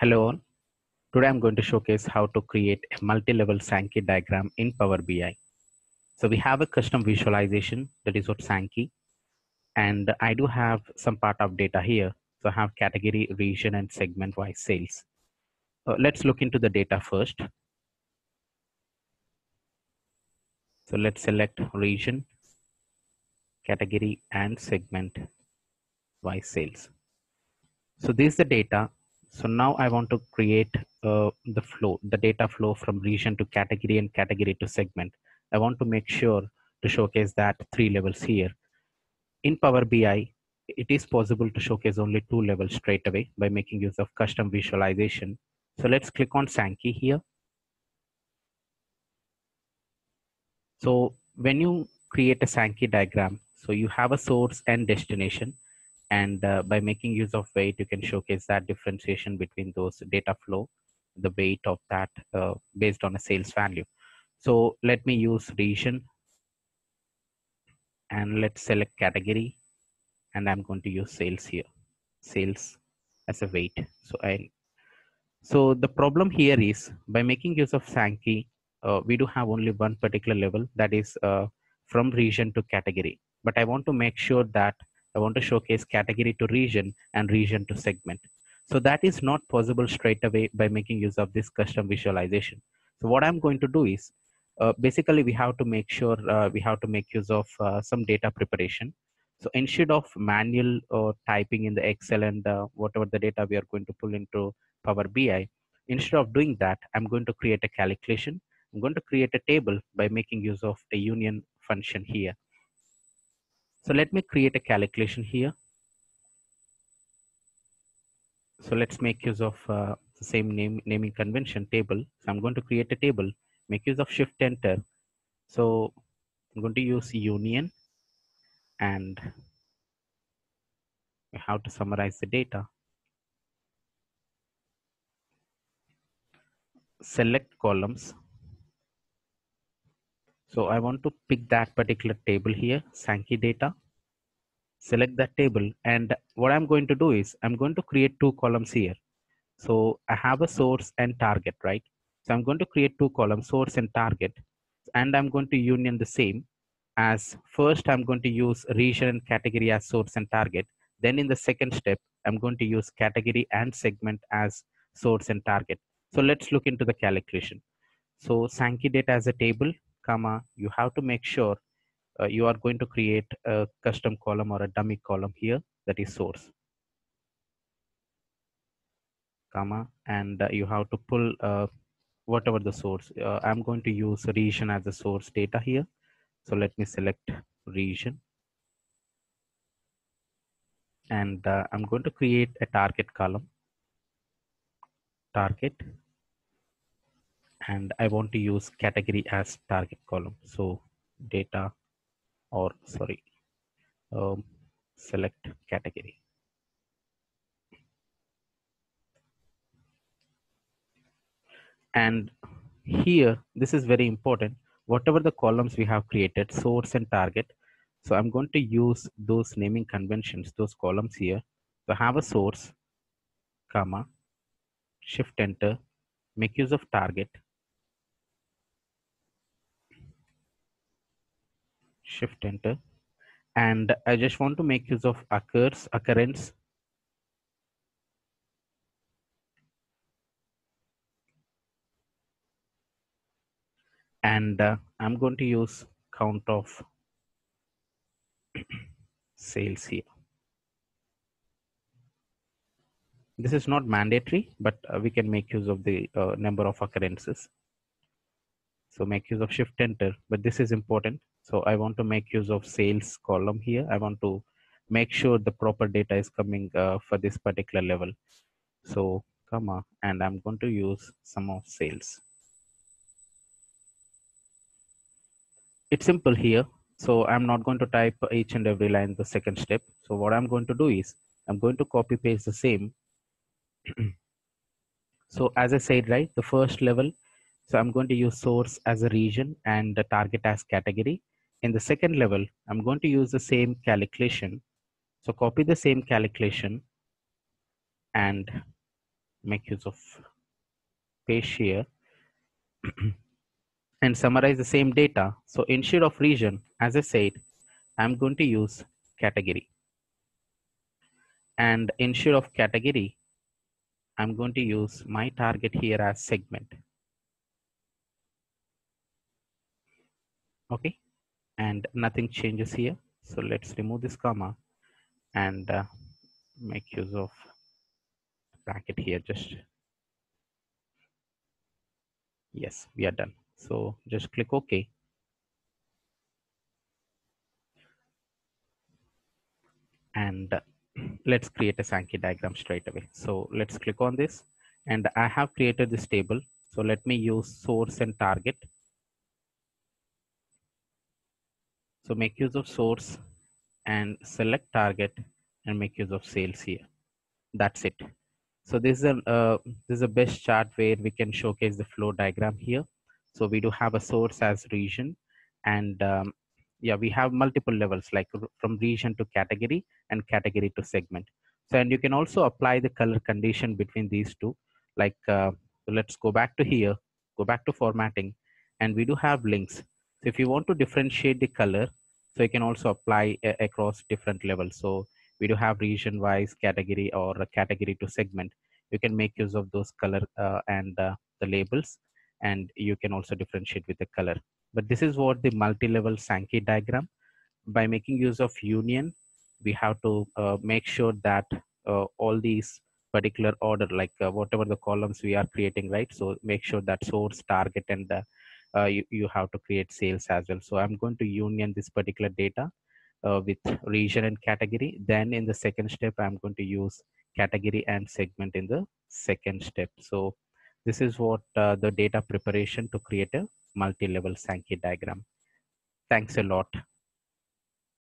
Hello all. Today I'm going to showcase how to create a multi-level Sankey diagram in Power BI. So we have a custom visualization that is what Sankey and I do have some part of data here. So I have category, region and segment wise sales. Uh, let's look into the data first. So let's select region, category and segment wise sales. So this is the data so now I want to create uh, the flow, the data flow from region to category and category to segment. I want to make sure to showcase that three levels here. In Power BI, it is possible to showcase only two levels straight away by making use of custom visualization. So let's click on Sankey here. So when you create a Sankey diagram, so you have a source and destination and uh, by making use of weight you can showcase that differentiation between those data flow the weight of that uh, based on a sales value. So let me use region. And let's select category. And i'm going to use sales here. Sales as a weight. So i so the problem here is by making use of sankey uh, we do have only one particular level. That is uh, from region to category. But i want to make sure that I want to showcase category to region and region to segment. So that is not possible straight away by making use of this custom visualization. So what I'm going to do is uh, basically we have to make sure uh, we have to make use of uh, some data preparation. So instead of manual or typing in the Excel and uh, whatever the data we are going to pull into Power BI, instead of doing that, I'm going to create a calculation. I'm going to create a table by making use of a union function here. So let me create a calculation here. So let's make use of uh, the same name naming convention table. So I'm going to create a table, make use of shift enter. So I'm going to use union and how to summarize the data. Select columns so I want to pick that particular table here, Sankey data, select that table. And what I'm going to do is I'm going to create two columns here. So I have a source and target, right? So I'm going to create two columns, source and target. And I'm going to union the same as first I'm going to use region and category as source and target. Then in the second step, I'm going to use category and segment as source and target. So let's look into the calculation. So Sankey data as a table, comma you have to make sure uh, you are going to create a custom column or a dummy column here that is source. Comma and uh, you have to pull uh, whatever the source uh, i'm going to use region as the source data here. So let me select region. And uh, i'm going to create a target column. Target and I want to use category as target column. So data or sorry, um, select category. And here, this is very important. Whatever the columns we have created, source and target. So I'm going to use those naming conventions, those columns here. So have a source, comma, shift enter, make use of target, shift enter and I just want to make use of occurs occurrence and uh, I'm going to use count of sales here. This is not mandatory, but uh, we can make use of the uh, number of occurrences. So make use of shift enter, but this is important. So I want to make use of sales column here. I want to make sure the proper data is coming uh, for this particular level. So comma, and I'm going to use sum of sales. It's simple here. So I'm not going to type each and every line the second step. So what I'm going to do is I'm going to copy paste the same. so as I said, right, the first level so I'm going to use source as a region and the target as category. In the second level, I'm going to use the same calculation. So copy the same calculation and make use of page here and summarize the same data. So instead of region, as I said, I'm going to use category. And instead of category, I'm going to use my target here as segment. Okay, and nothing changes here. So let's remove this comma and uh, make use of bracket here just yes we are done so just click ok and uh, let's create a Sankey diagram straight away. So let's click on this and I have created this table. So let me use source and target. So make use of source and select target and make use of sales here. That's it. So this is a uh, this is a best chart where we can showcase the flow diagram here. So we do have a source as region and um, yeah, we have multiple levels like from region to category and category to segment. So, and you can also apply the color condition between these two. Like, uh, let's go back to here, go back to formatting, and we do have links. So if you want to differentiate the color, so you can also apply across different levels. So we do have region wise category or category to segment. You can make use of those color uh, and uh, the labels, and you can also differentiate with the color. But this is what the multi-level Sankey diagram. By making use of union, we have to uh, make sure that uh, all these particular order, like uh, whatever the columns we are creating, right? So make sure that source, target, and the you, you have to create sales as well. So I'm going to union this particular data uh, with region and category. Then in the second step, I'm going to use category and segment in the second step. So this is what the data preparation to create a multi-level Sankey diagram. Thanks a lot.